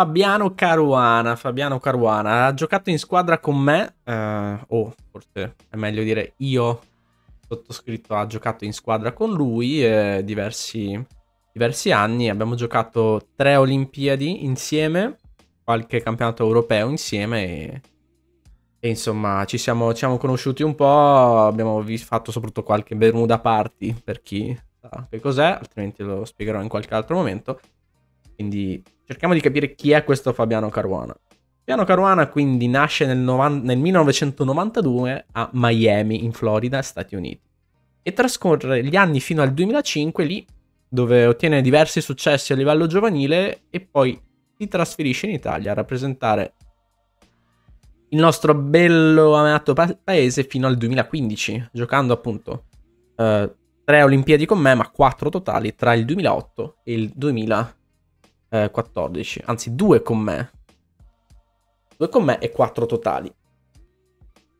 Fabiano Caruana, Fabiano Caruana ha giocato in squadra con me, eh, o oh, forse è meglio dire io, sottoscritto, ha giocato in squadra con lui eh, diversi, diversi anni, abbiamo giocato tre Olimpiadi insieme, qualche campionato europeo insieme e, e insomma ci siamo, ci siamo, conosciuti un po', abbiamo fatto soprattutto qualche Bermuda Party per chi sa che cos'è, altrimenti lo spiegherò in qualche altro momento. Quindi cerchiamo di capire chi è questo Fabiano Caruana. Fabiano Caruana quindi nasce nel, novan- nel 1992 a Miami, in Florida, Stati Uniti. E trascorre gli anni fino al 2005 lì, dove ottiene diversi successi a livello giovanile e poi si trasferisce in Italia a rappresentare il nostro bello amato pa- paese fino al 2015, giocando appunto eh, tre Olimpiadi con me, ma quattro totali tra il 2008 e il 2015 eh, 14, anzi due con me. Due con me e quattro totali.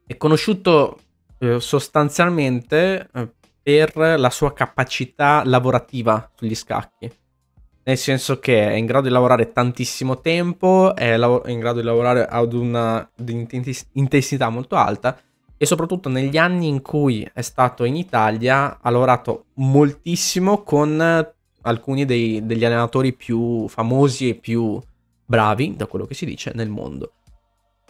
È conosciuto eh, sostanzialmente eh, per la sua capacità lavorativa sugli scacchi. Nel senso che è in grado di lavorare tantissimo tempo, è, lav- è in grado di lavorare ad una intensità molto alta e soprattutto negli anni in cui è stato in Italia ha lavorato moltissimo con alcuni dei, degli allenatori più famosi e più bravi, da quello che si dice, nel mondo.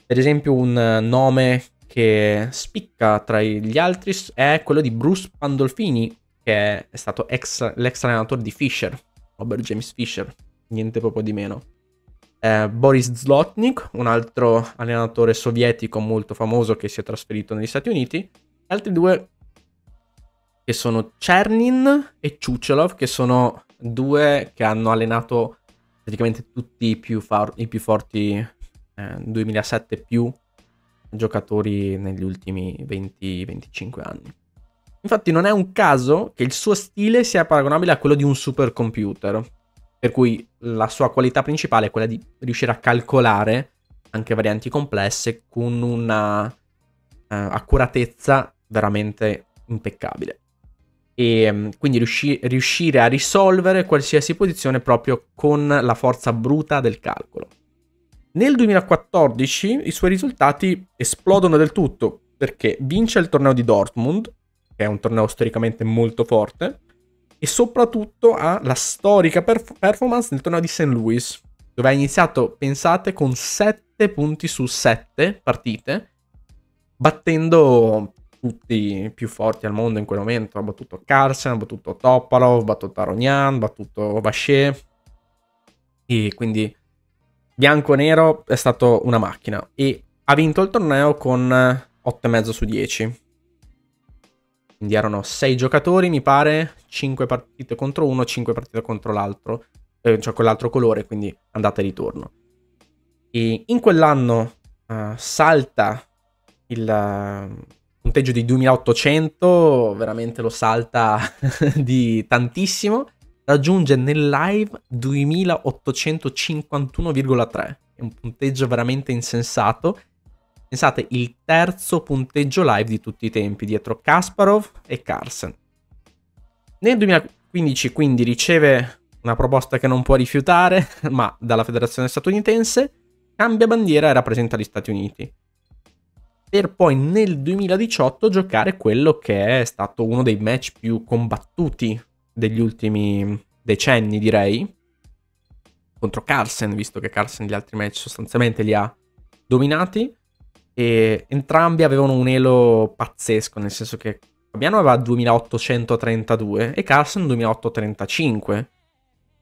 Per esempio un nome che spicca tra gli altri è quello di Bruce Pandolfini, che è stato ex, l'ex allenatore di Fisher, Robert James Fisher, niente proprio di meno. Eh, Boris Zlotnik, un altro allenatore sovietico molto famoso che si è trasferito negli Stati Uniti. Altri due che sono Chernin e Chuchelov, che sono due che hanno allenato praticamente tutti i più, i più forti eh, 2007 più giocatori negli ultimi 20-25 anni. Infatti non è un caso che il suo stile sia paragonabile a quello di un supercomputer, per cui la sua qualità principale è quella di riuscire a calcolare anche varianti complesse con una uh, accuratezza veramente impeccabile e mm, quindi riusci- riuscire a risolvere qualsiasi posizione proprio con la forza bruta del calcolo. Nel 2014 i suoi risultati esplodono del tutto perché vince il torneo di Dortmund, che è un torneo storicamente molto forte, e soprattutto ha la storica perf- performance nel torneo di St. Louis, dove ha iniziato, pensate, con 7 punti su 7 partite, battendo tutti più forti al mondo in quel momento. Ha battuto Carlsen, ha battuto Topalov, ha battuto Aronian, ha battuto Vacher. E quindi bianco-nero è stato una macchina. E ha vinto il torneo con 8,5 su 10. Quindi erano 6 giocatori, mi pare, 5 partite contro uno, 5 partite contro l'altro, eh, cioè con l'altro colore, quindi andata e ritorno. E in quell'anno uh, salta il, punteggio di 2800, veramente lo salta di tantissimo, raggiunge nel live 2851,3, è un punteggio veramente insensato. Pensate, il terzo punteggio live di tutti i tempi, dietro Kasparov e Carlsen. Nel 2015 quindi riceve una proposta che non può rifiutare, ma dalla federazione statunitense, cambia bandiera e rappresenta gli Stati Uniti per poi nel 2018 giocare quello che è stato uno dei match più combattuti degli ultimi decenni, direi, contro Carlsen, visto che Carlsen gli altri match sostanzialmente li ha dominati e entrambi avevano un elo pazzesco, nel senso che Fabiano aveva 2832 e Carlsen 2835.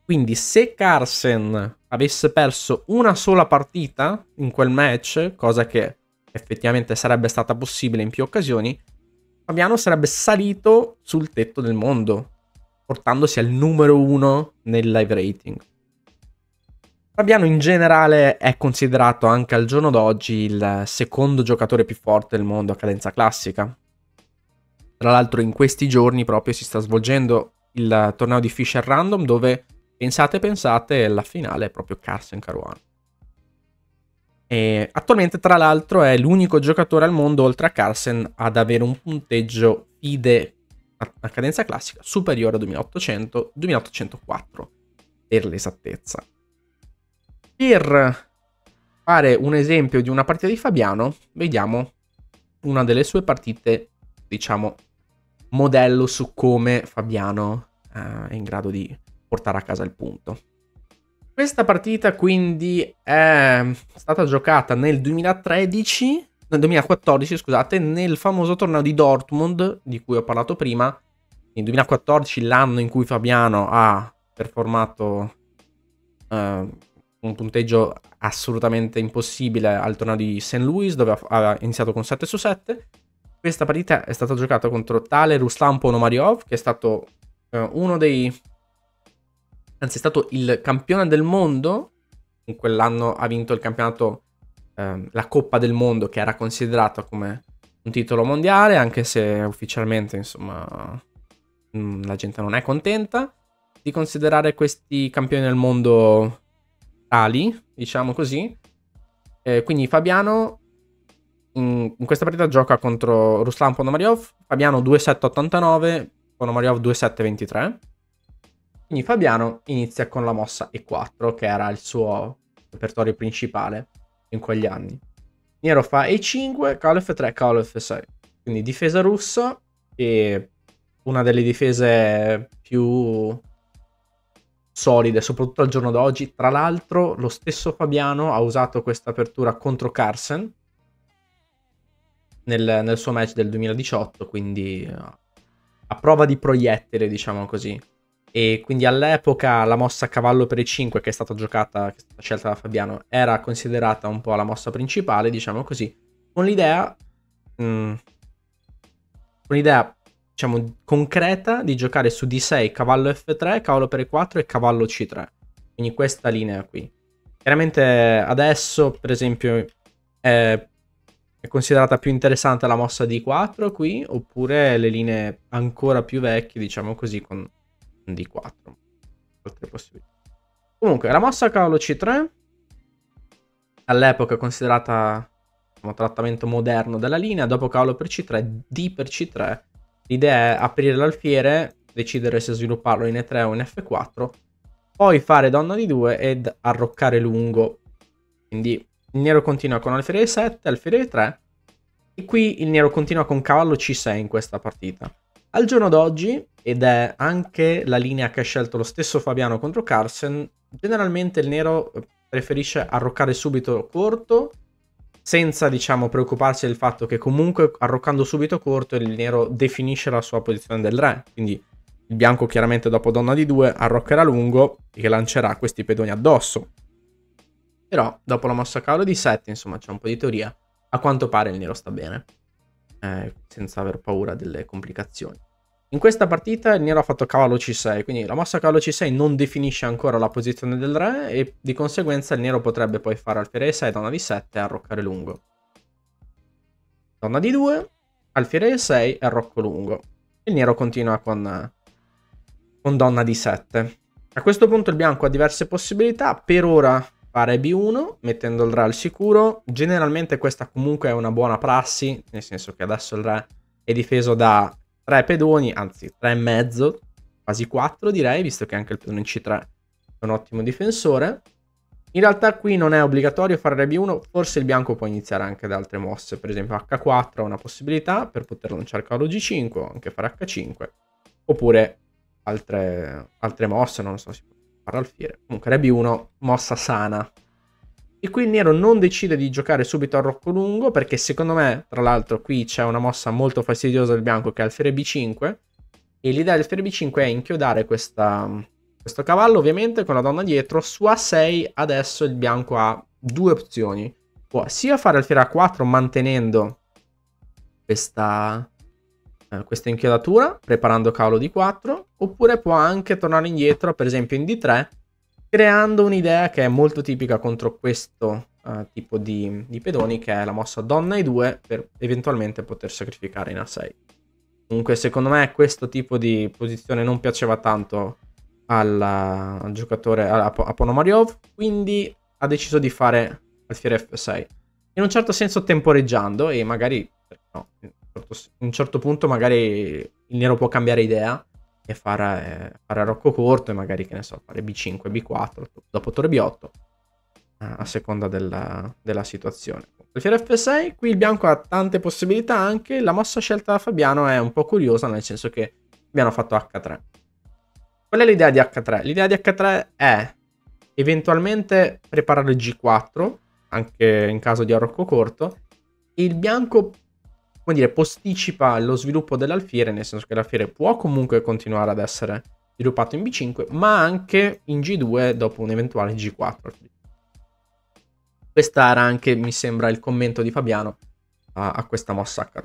Quindi se Carlsen avesse perso una sola partita in quel match, cosa che effettivamente sarebbe stata possibile in più occasioni, Fabiano sarebbe salito sul tetto del mondo, portandosi al numero uno nel live rating. Fabiano in generale è considerato anche al giorno d'oggi il secondo giocatore più forte del mondo a cadenza classica. Tra l'altro in questi giorni proprio si sta svolgendo il torneo di Fisher Random dove pensate pensate la finale è proprio Carson Caruana. E attualmente, tra l'altro, è l'unico giocatore al mondo, oltre a Carlsen, ad avere un punteggio FIDE a cadenza classica superiore a 2800, 2804 per l'esattezza. Per fare un esempio di una partita di Fabiano, vediamo una delle sue partite, diciamo, modello su come Fabiano eh, è in grado di portare a casa il punto. Questa partita quindi è stata giocata nel 2013, nel 2014, scusate, nel famoso torneo di Dortmund di cui ho parlato prima. Nel 2014, l'anno in cui Fabiano ha performato uh, un punteggio assolutamente impossibile al torneo di St. Louis, dove ha iniziato con 7 su 7. Questa partita è stata giocata contro tale Ruslan Ponomariov, che è stato uh, uno dei anzi è stato il campione del mondo, in quell'anno ha vinto il campionato, eh, la Coppa del Mondo che era considerata come un titolo mondiale, anche se ufficialmente insomma mm, la gente non è contenta di considerare questi campioni del mondo tali, diciamo così. Eh, quindi Fabiano in, in, questa partita gioca contro Ruslan Ponomariov, Fabiano 2-7-89, Ponomariov 2-7-23. Quindi Fabiano inizia con la mossa E4, che era il suo repertorio principale in quegli anni. Nero fa E5, cavallo F3, cavallo F6. Quindi difesa russa e una delle difese più solide, soprattutto al giorno d'oggi. Tra l'altro, lo stesso Fabiano ha usato questa apertura contro Carsen nel, nel suo match del 2018, quindi a prova di proiettile, diciamo così. E quindi all'epoca la mossa cavallo per e5 che è stata giocata, che è stata scelta da Fabiano, era considerata un po' la mossa principale, diciamo così, con l'idea, mm, con l'idea, diciamo, concreta di giocare su d6, cavallo f3, cavallo per e4 e cavallo c3. Quindi questa linea qui. Chiaramente adesso, per esempio, è, è considerata più interessante la mossa d4 qui, oppure le linee ancora più vecchie, diciamo così, con di 4. Altre possibilità. Comunque, la mossa cavallo C3, all'epoca considerata un trattamento moderno della linea, dopo cavallo per C3, D per C3. L'idea è aprire l'alfiere, decidere se svilupparlo in E3 o in F4, poi fare donna di 2 ed arroccare lungo. Quindi il nero continua con alfiere E7, alfiere E3, e qui il nero continua con cavallo C6 in questa partita. Al giorno d'oggi, ed è anche la linea che ha scelto lo stesso Fabiano contro Carsen, generalmente il nero preferisce arroccare subito corto, senza diciamo preoccuparsi del fatto che comunque arroccando subito corto il nero definisce la sua posizione del re, quindi il bianco chiaramente dopo donna di 2 arroccherà lungo e lancerà questi pedoni addosso. Però dopo la mossa cavallo di 7, insomma c'è un po' di teoria, a quanto pare il nero sta bene eh, senza aver paura delle complicazioni. In questa partita il nero ha fatto cavallo c6, quindi la mossa cavallo c6 non definisce ancora la posizione del re e di conseguenza il nero potrebbe poi fare alfiere e6, donna di 7 e arroccare lungo. Donna di 2, alfiere e 6 e arrocco lungo. Il nero continua con, con donna di 7. A questo punto il bianco ha diverse possibilità, per ora fare B1 mettendo il re al sicuro. Generalmente questa comunque è una buona prassi, nel senso che adesso il re è difeso da 3 pedoni, anzi 3 e mezzo, quasi 4 direi, visto che anche il pedone in C3 è un ottimo difensore. In realtà qui non è obbligatorio fare re B1, forse il bianco può iniziare anche da altre mosse, per esempio H4 è una possibilità per poter lanciare cavallo G5 o anche fare H5, oppure altre, altre mosse, non so, si può fare alfiere. Comunque re B1, mossa sana. E qui il nero non decide di giocare subito al rocco lungo perché secondo me, tra l'altro, qui c'è una mossa molto fastidiosa del bianco che è alfiere B5 e l'idea del alfiere B5 è inchiodare questa, questo cavallo ovviamente con la donna dietro. Su A6 adesso il bianco ha due opzioni. Può sia fare alfiere A4 mantenendo questa, eh, questa inchiodatura, preparando cavallo di 4, oppure può anche tornare indietro, per esempio in D3, creando un'idea che è molto tipica contro questo uh, tipo di, di, pedoni, che è la mossa donna e 2 per eventualmente poter sacrificare in A6. Comunque, secondo me, questo tipo di posizione non piaceva tanto alla, al giocatore, a, a Ponomariov, quindi ha deciso di fare alfiere F6. In un certo senso temporeggiando e magari, no, in un certo punto magari il nero può cambiare idea e fare, fare rocco corto e magari, che ne so, fare B5, B4, dopo torre B8. a seconda della, della situazione. Alfiere F6, qui il bianco ha tante possibilità anche, la mossa scelta da Fabiano è un po' curiosa, nel senso che abbiamo fatto H3. Qual è l'idea di H3? L'idea di H3 è eventualmente preparare G4, anche in caso di arrocco corto, e il bianco, come dire, posticipa lo sviluppo dell'alfiere, nel senso che l'alfiere può comunque continuare ad essere sviluppato in B5, ma anche in G2 dopo un eventuale G4. Questa era anche, mi sembra, il commento di Fabiano a, a questa mossa H3.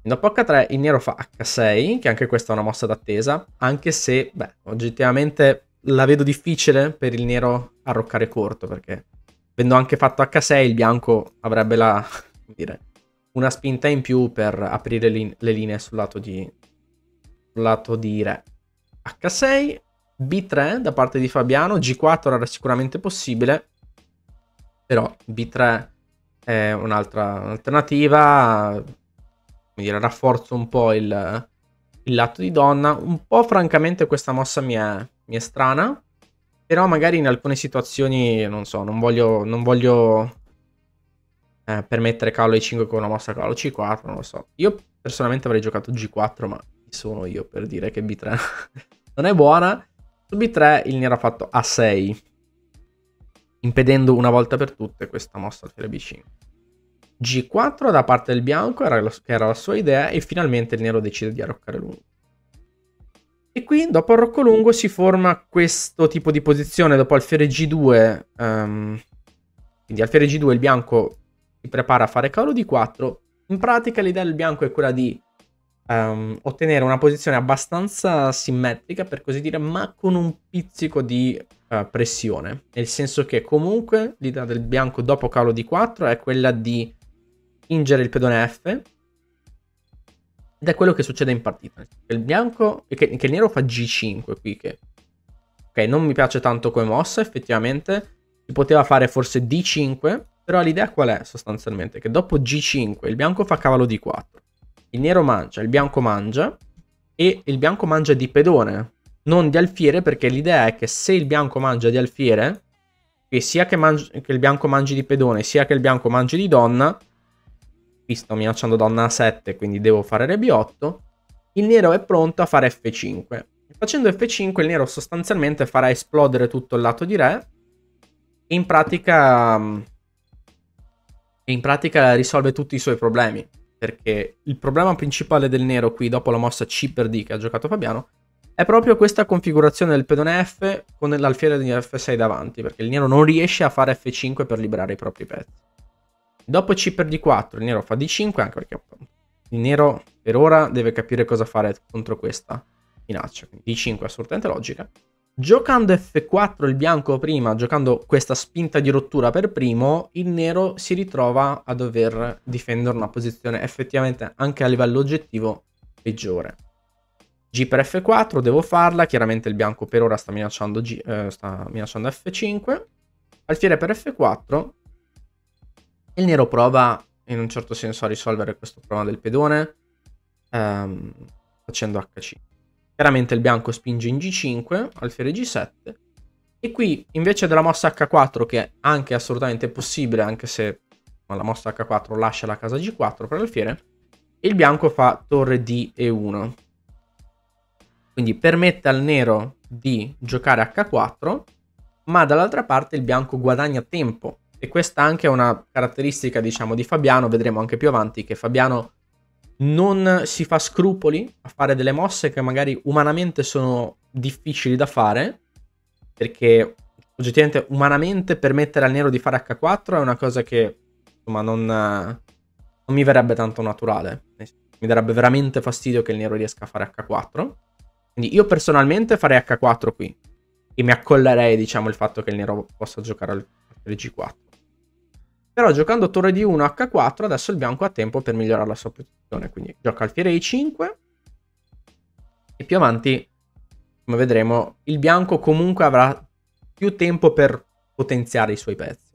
Dopo H3 il nero fa H6, che anche questa è una mossa d'attesa, anche se, beh, oggettivamente la vedo difficile per il nero arroccare corto, perché avendo anche fatto H6 il bianco avrebbe la, dire, una spinta in più per aprire li- le linee sul lato di, sul lato di re. H6, B3 da parte di Fabiano, G4 era sicuramente possibile, però B3 è un'altra alternativa, dire, rafforzo un po' il, il, lato di donna. Un po' francamente questa mossa mi è, mi è strana, però magari in alcune situazioni, non so, non voglio, non voglio eh, permettere cavallo E5 con una mossa cavallo C4, non lo so. Io personalmente avrei giocato G4, ma chi sono io per dire che B3 non è buona? Su B3 il nero ha fatto A6, impedendo una volta per tutte questa mossa alfiere B5. G4 da parte del bianco, era che era la sua idea, e finalmente il nero decide di arroccare lungo. E qui, dopo arrocco lungo, si forma questo tipo di posizione. Dopo alfiere G2, um, ehm, quindi alfiere G2 il bianco si prepara a fare cavallo D4. In pratica l'idea del bianco è quella di um, ottenere una posizione abbastanza simmetrica, per così dire, ma con un pizzico di uh, pressione. Nel senso che comunque l'idea del bianco dopo cavallo D4 è quella di spingere il pedone F. Ed è quello che succede in partita. Il bianco, che, che il nero fa G5 qui, che ok, non mi piace tanto come mossa, effettivamente. Si poteva fare forse D5, però l'idea qual è sostanzialmente? Che dopo G5 il bianco fa cavallo D4, il nero mangia, il bianco mangia e il bianco mangia di pedone, non di alfiere, perché l'idea è che se il bianco mangia di alfiere, e sia che, che il bianco mangi di pedone, sia che il bianco mangi di donna, qui sto minacciando donna A7, quindi devo fare re B8, il nero è pronto a fare F5. Facendo F5 il nero sostanzialmente farà esplodere tutto il lato di re e in pratica, in pratica risolve tutti i suoi problemi. Perché il problema principale del nero qui dopo la mossa C per D che ha giocato Fabiano è proprio questa configurazione del pedone F con l'alfiere di F6 davanti, perché il nero non riesce a fare F5 per liberare i propri pezzi. Dopo C per D4 il nero fa D5 anche perché il nero per ora deve capire cosa fare contro questa minaccia. Quindi D5 è assolutamente logica. Giocando F4 il bianco prima, giocando questa spinta di rottura per primo, il nero si ritrova a dover difendere una posizione effettivamente anche a livello oggettivo peggiore. G per F4 devo farla, chiaramente il bianco per ora sta minacciando, G, eh, sta minacciando F5. Alfiere per F4 il nero prova in un certo senso a risolvere questo problema del pedone ehm, facendo H5. Chiaramente il bianco spinge in G5, alfiere G7 e qui invece della mossa H4 che è anche assolutamente possibile anche se la mossa H4 lascia la casa G4 per l'alfiere, il bianco fa torre D e 1. Quindi permette al nero di giocare H4 ma dall'altra parte il bianco guadagna tempo e questa anche è una caratteristica, diciamo, di Fabiano, vedremo anche più avanti, che Fabiano non si fa scrupoli a fare delle mosse che magari umanamente sono difficili da fare, perché oggettivamente umanamente permettere al nero di fare H4 è una cosa che insomma non, non mi verrebbe tanto naturale. Mi darebbe veramente fastidio che il nero riesca a fare H4. Quindi io personalmente farei H4 qui e mi accollerei, diciamo, il fatto che il nero possa giocare al G4. Però giocando torre di 1 H4 adesso il bianco ha tempo per migliorare la sua posizione. Quindi gioca alfiere I5 e più avanti, come vedremo, il bianco comunque avrà più tempo per potenziare i suoi pezzi.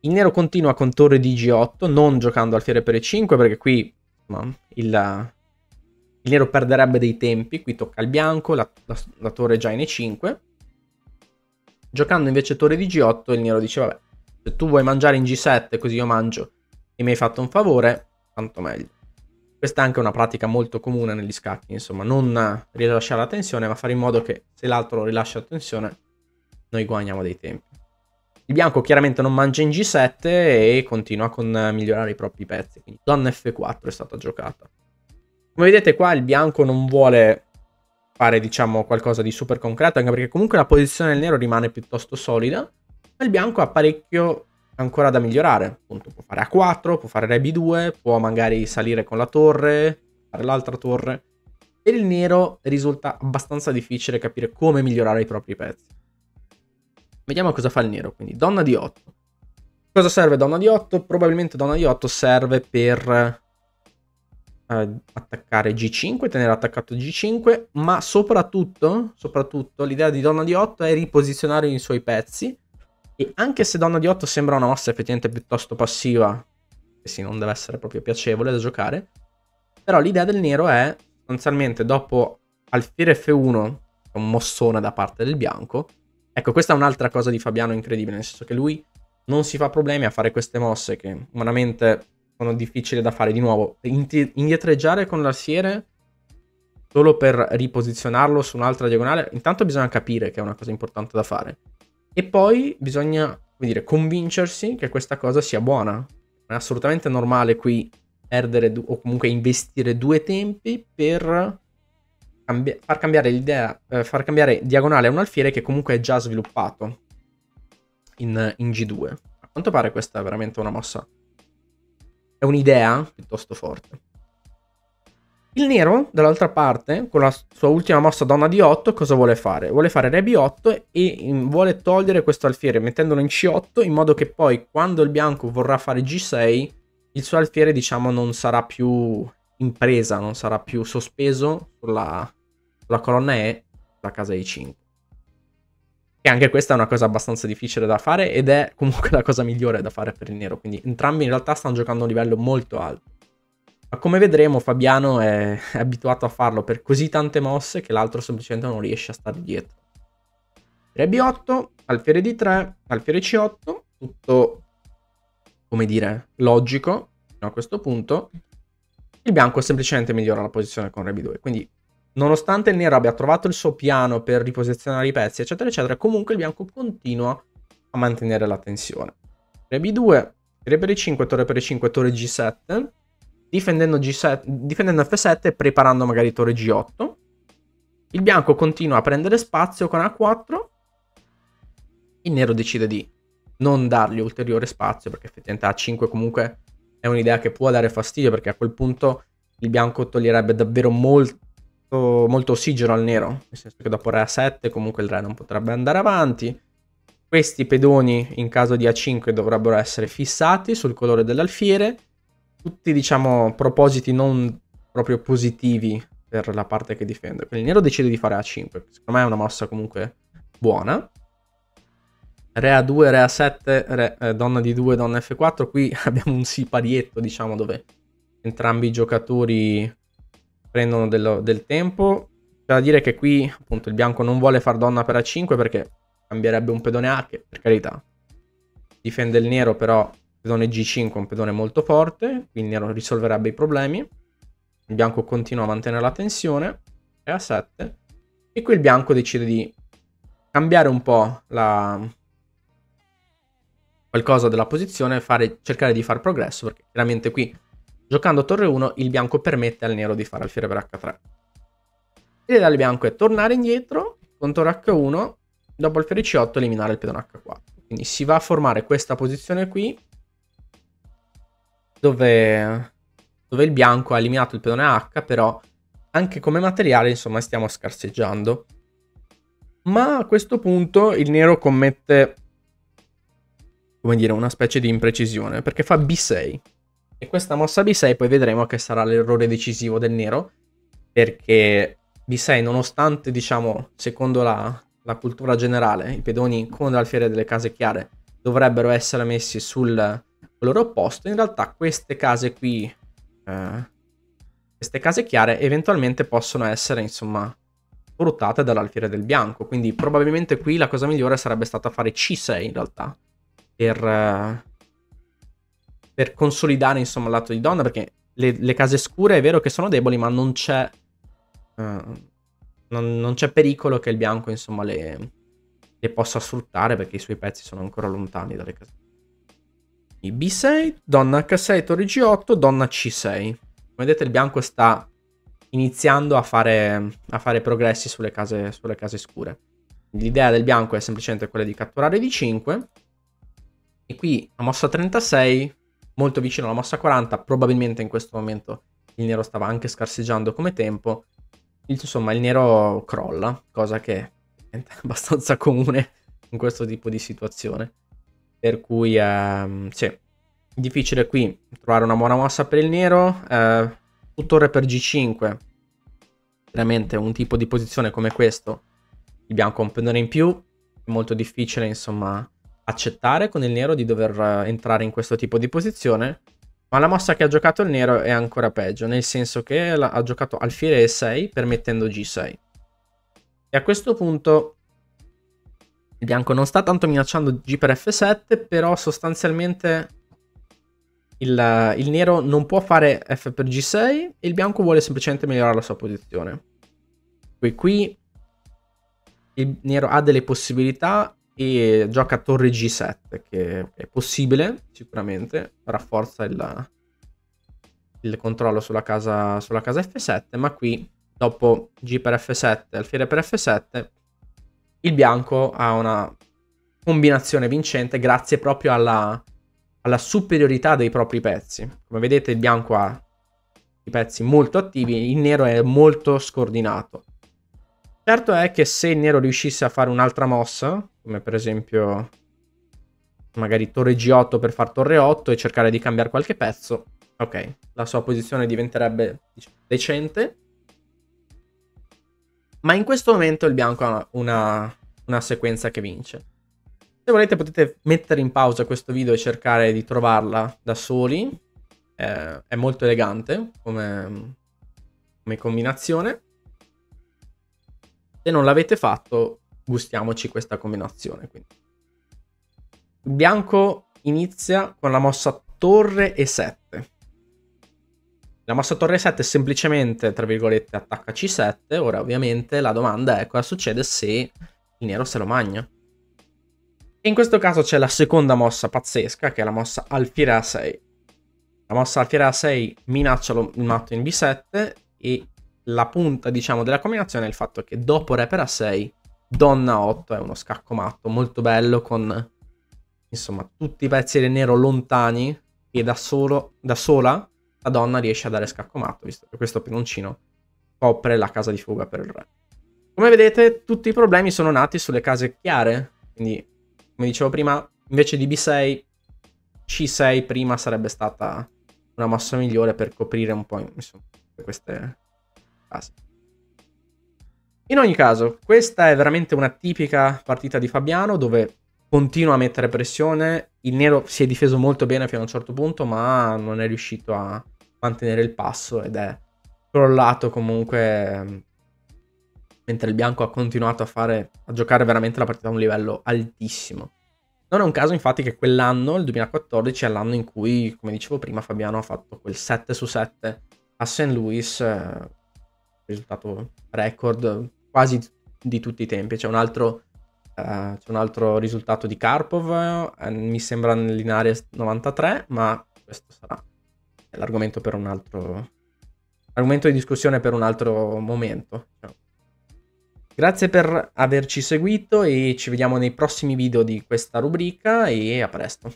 Il nero continua con torre di G8, non giocando alfiere per E5 perché qui no, il, il, nero perderebbe dei tempi. Qui tocca al bianco, la, la, la torre è già in E5. Giocando invece torre di G8 il nero dice vabbè, se tu vuoi mangiare in G7 così io mangio e mi hai fatto un favore, tanto meglio. Questa è anche una pratica molto comune negli scacchi, insomma, non rilasciare la tensione, ma fare in modo che se l'altro rilascia la tensione, noi guadagniamo dei tempi. Il bianco chiaramente non mangia in G7 e continua con migliorare i propri pezzi, quindi donna F4 è stata giocata. Come vedete qua il bianco non vuole fare diciamo qualcosa di super concreto, anche perché comunque la posizione del nero rimane piuttosto solida, il bianco ha parecchio ancora da migliorare. Appunto, può fare A4, può fare Re B2, può magari salire con la torre, fare l'altra torre. Per il nero risulta abbastanza difficile capire come migliorare i propri pezzi. Vediamo cosa fa il nero, quindi donna di 8. Cosa serve donna di 8? Probabilmente donna di 8 serve per eh, attaccare G5, tenere attaccato G5, ma soprattutto, soprattutto l'idea di donna di 8 è riposizionare i suoi pezzi e anche se donna di 8 sembra una mossa effettivamente piuttosto passiva, che sì, non deve essere proprio piacevole da giocare, però l'idea del nero è sostanzialmente dopo alfiere F1, un mossone da parte del bianco, ecco questa è un'altra cosa di Fabiano incredibile, nel senso che lui non si fa problemi a fare queste mosse che umanamente sono difficili da fare. Di nuovo, indietreggiare con l'alfiere solo per riposizionarlo su un'altra diagonale, intanto bisogna capire che è una cosa importante da fare. E poi bisogna, come dire, convincersi che questa cosa sia buona. È assolutamente normale qui perdere o comunque investire due tempi per cambi far cambiare l'idea, eh, far cambiare diagonale a un alfiere che comunque è già sviluppato in, in G2. A quanto pare questa è veramente una mossa. È un'idea piuttosto forte. Il nero, dall'altra parte, con la sua ultima mossa donna di 8, cosa vuole fare? Vuole fare re b8 e vuole togliere questo alfiere mettendolo in c8 in modo che poi quando il bianco vorrà fare g6 il suo alfiere diciamo non sarà più in presa, non sarà più sospeso sulla, sulla colonna E, la casa i5. E anche questa è una cosa abbastanza difficile da fare ed è comunque la cosa migliore da fare per il nero, quindi entrambi in realtà stanno giocando a un livello molto alto. Ma come vedremo Fabiano è, abituato a farlo per così tante mosse che l'altro semplicemente non riesce a stare dietro. Re B8, alfiere D3, alfiere C8, tutto, come dire, logico fino a questo punto. Il bianco semplicemente migliora la posizione con Re B2, quindi nonostante il nero abbia trovato il suo piano per riposizionare i pezzi, eccetera, eccetera, comunque il bianco continua a mantenere la tensione. Re B2, Re per E5, Torre per E5, Torre G7, difendendo, G7, difendendo F7 e preparando magari torre G8. Il bianco continua a prendere spazio con A4. Il nero decide di non dargli ulteriore spazio perché effettivamente A5 comunque è un'idea che può dare fastidio perché a quel punto il bianco toglierebbe davvero molto, molto ossigeno al nero. Nel senso che dopo Re A7 comunque il Re non potrebbe andare avanti. Questi pedoni in caso di A5 dovrebbero essere fissati sul colore dell'alfiere tutti, diciamo, propositi non proprio positivi per la parte che difende. Quindi il nero decide di fare A5, secondo me è una mossa comunque buona. Re A2, Re A7, re, eh, donna di 2, donna F4. Qui abbiamo un siparietto, diciamo, dove entrambi i giocatori prendono dello, del tempo. C'è da dire che qui, appunto, il bianco non vuole far donna per A5 perché cambierebbe un pedone A che, per carità, difende il nero, però pedone G5 è un pedone molto forte, quindi risolverebbe i problemi. Il bianco continua a mantenere la tensione, è a 7. E qui il bianco decide di cambiare un po' la... qualcosa della posizione, fare... cercare di fare progresso, perché chiaramente qui, giocando torre 1, il bianco permette al nero di fare alfiere per H3. L'idea del bianco è tornare indietro, con torre H1, dopo alfiere C8 eliminare il pedone H4. Quindi si va a formare questa posizione qui, dove, dove il bianco ha eliminato il pedone H, però anche come materiale, insomma, stiamo scarseggiando. Ma a questo punto il nero commette, come dire, una specie di imprecisione, perché fa B6. E questa mossa B6 poi vedremo che sarà l'errore decisivo del nero, perché B6, nonostante, diciamo, secondo la, la cultura generale, i pedoni con l'alfiere delle case chiare dovrebbero essere messi sul colore opposto, in realtà queste case qui, eh, queste case chiare eventualmente possono essere insomma sfruttate dall'alfiere del bianco. Quindi probabilmente qui la cosa migliore sarebbe stata fare C6 in realtà. Per, uh, per consolidare insomma lato di donna. Perché le, le, case scure è vero che sono deboli, ma non c'è... Uh, non, non, c'è pericolo che il bianco insomma le, le possa sfruttare perché i suoi pezzi sono ancora lontani dalle case. B6, donna H6, torre G8, donna C6. Come vedete il bianco sta iniziando a fare, a fare progressi sulle case, sulle case scure. L'idea del bianco è semplicemente quella di catturare di 5. E qui la mossa 36, molto vicino alla mossa 40, probabilmente in questo momento il nero stava anche scarseggiando come tempo. Insomma, il nero crolla, cosa che è abbastanza comune in questo tipo di situazione. Per cui, ehm, sì, difficile qui trovare una buona mossa per il nero. Eh, torre per G5, veramente un tipo di posizione come questo, il bianco ha un pedone in più, è molto difficile insomma accettare con il nero di dover eh, entrare in questo tipo di posizione, ma la mossa che ha giocato il nero è ancora peggio, nel senso che ha giocato alfiere E6 permettendo G6. E a questo punto il bianco non sta tanto minacciando G per F7, però sostanzialmente il, il, nero non può fare F per G6 e il bianco vuole semplicemente migliorare la sua posizione. Qui, qui il nero ha delle possibilità e gioca torre G7, che è possibile sicuramente, rafforza il, il controllo sulla casa, sulla casa F7, ma qui dopo G per F7 e alfiere per F7 il bianco ha una combinazione vincente grazie proprio alla alla superiorità dei propri pezzi. Come vedete il bianco ha i pezzi molto attivi, il nero è molto scordinato. Certo è che se il nero riuscisse a fare un'altra mossa, come per esempio magari torre G8 per far torre 8 e cercare di cambiare qualche pezzo, ok, la sua posizione diventerebbe diciamo, decente. Ma in questo momento il bianco ha una, una sequenza che vince. Se volete potete mettere in pausa questo video e cercare di trovarla da soli. Eh, è molto elegante come, come combinazione. Se non l'avete fatto, gustiamoci questa combinazione. Quindi. Il bianco inizia con la mossa torre e 7. La mossa torre 7 è semplicemente, tra virgolette, attacca C7. Ora, ovviamente, la domanda è cosa succede se il nero se lo magna. In questo caso c'è la seconda mossa pazzesca, che è la mossa alfiere A6. La mossa alfiere A6 minaccia lo, il matto in B7 e la punta, diciamo, della combinazione è il fatto che dopo re per A6, donna 8 è uno scacco matto molto bello con, insomma, tutti i pezzi del nero lontani e da, solo, da sola la donna riesce a dare scacco matto, visto che questo pedoncino copre la casa di fuga per il re. Come vedete, tutti i problemi sono nati sulle case chiare, quindi come dicevo prima, invece di B6, C6 prima sarebbe stata una mossa migliore per coprire un po' insomma, queste case. In ogni caso, questa è veramente una tipica partita di Fabiano dove continua a mettere pressione. Il nero si è difeso molto bene fino a un certo punto, ma non è riuscito a mantenere il passo ed è crollato comunque mentre il bianco ha continuato a, fare, a giocare veramente la partita a un livello altissimo. Non è un caso infatti che quell'anno, il 2014, è l'anno in cui, come dicevo prima, Fabiano ha fatto quel 7 su 7 a St. Louis, eh, risultato record quasi di tutti i tempi. C'è un altro, eh, c'è un altro risultato di Karpov, eh, mi sembra nell'Inaria 93, ma questo sarà l'argomento per un altro... argomento di discussione per un altro momento. Grazie per averci seguito e ci vediamo nei prossimi video di questa rubrica e a presto.